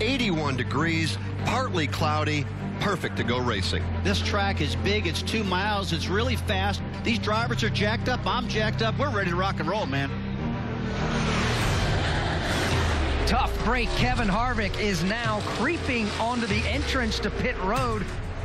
81 degrees, partly cloudy, perfect to go racing. This track is big. It's two miles. It's really fast. These drivers are jacked up. I'm jacked up. We're ready to rock and roll, man. Tough break. Kevin Harvick is now creeping onto the entrance to pit road.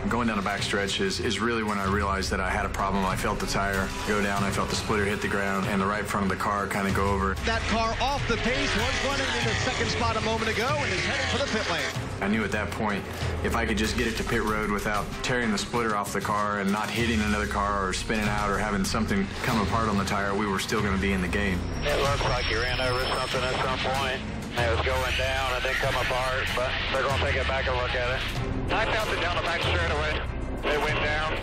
Going down the backstretch is, is really when I realized that I had a problem. I felt the tire go down, I felt the splitter hit the ground, and the right front of the car kind of go over. That car off the pace was running in the second spot a moment ago and is heading for the pit lane. I knew at that point if I could just get it to pit road without tearing the splitter off the car and not hitting another car or spinning out or having something come apart on the tire, we were still going to be in the game. It looks like you ran over something at some point. It was going down and then come apart, but they're going to take it back and look at it. I felt it down the back straightaway. It went down.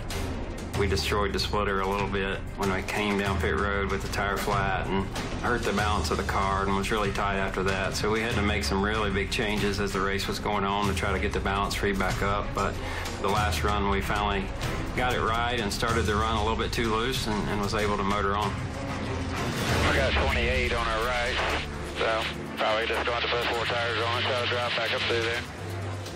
We destroyed the splitter a little bit when I came down pit road with the tire flat and hurt the balance of the car and was really tight after that. So we had to make some really big changes as the race was going on to try to get the balance free back up. But the last run, we finally got it right and started the run a little bit too loose and, and was able to motor on. I got 28 on our right, so probably just going to put four tires on it, try to drive back up through there.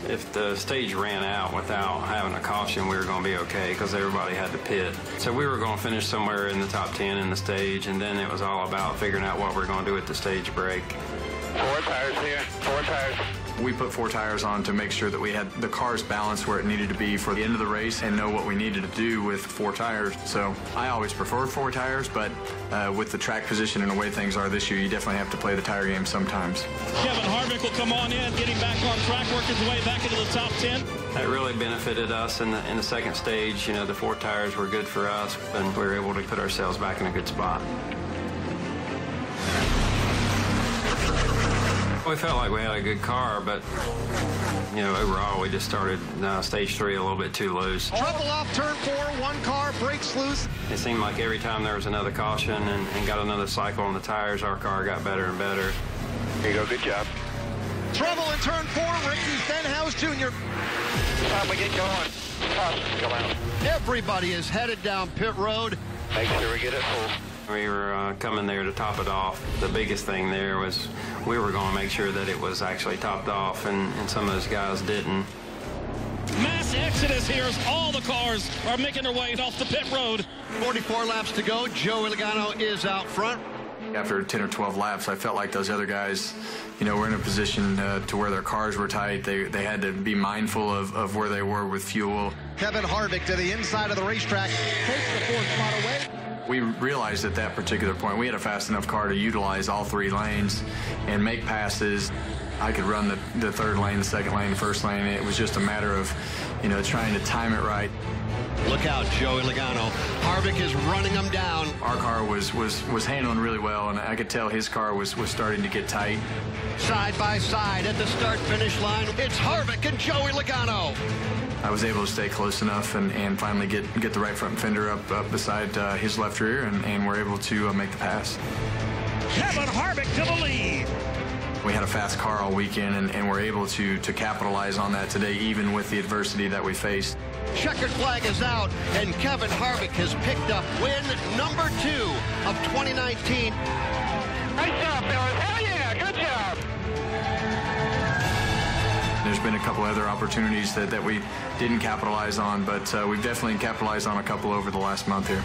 If the stage ran out without having a caution, we were going to be okay because everybody had to pit. So we were going to finish somewhere in the top 10 in the stage, and then it was all about figuring out what we are going to do at the stage break. Four tires here, four tires. We put four tires on to make sure that we had the cars balanced where it needed to be for the end of the race and know what we needed to do with four tires. So I always prefer four tires, but uh, with the track position and the way things are this year, you definitely have to play the tire game sometimes. Kevin Harvick will come on in, getting back on track, working his way back into the top 10. That really benefited us in the, in the second stage. You know, the four tires were good for us, and we were able to put ourselves back in a good spot. We felt like we had a good car, but you know, overall, we just started uh, stage three a little bit too loose. Trouble off turn four, one car breaks loose. It seemed like every time there was another caution and, and got another cycle on the tires, our car got better and better. Here you go, good job. Trouble in turn four, Ricky Stenhouse Jr. Time we get going. Go out. Everybody is headed down pit road. Make sure we get it full. We were uh, coming there to top it off. The biggest thing there was we were going to make sure that it was actually topped off, and, and some of those guys didn't. Mass exodus here as all the cars are making their way off the pit road. 44 laps to go. Joey Logano is out front. After 10 or 12 laps, I felt like those other guys, you know, were in a position uh, to where their cars were tight. They, they had to be mindful of, of where they were with fuel. Kevin Harvick to the inside of the racetrack. Takes the fourth spot away we realized at that particular point we had a fast enough car to utilize all three lanes and make passes. I could run the, the third lane, the second lane, the first lane. It was just a matter of, you know, trying to time it right. Look out, Joey Logano. Harvick is running him down. Our car was was was handling really well, and I could tell his car was was starting to get tight. Side by side at the start finish line, it's Harvick and Joey Logano. I was able to stay close enough and, and finally get get the right front fender up, up beside uh, his left rear, and, and we're able to uh, make the pass. Kevin Harvick to the lead. We had a fast car all weekend, and, and we're able to to capitalize on that today, even with the adversity that we faced. Checkered flag is out, and Kevin Harvick has picked up win number two of 2019. Nice job, fellas. Hell yeah, good job. There's been a couple other opportunities that, that we didn't capitalize on, but uh, we've definitely capitalized on a couple over the last month here.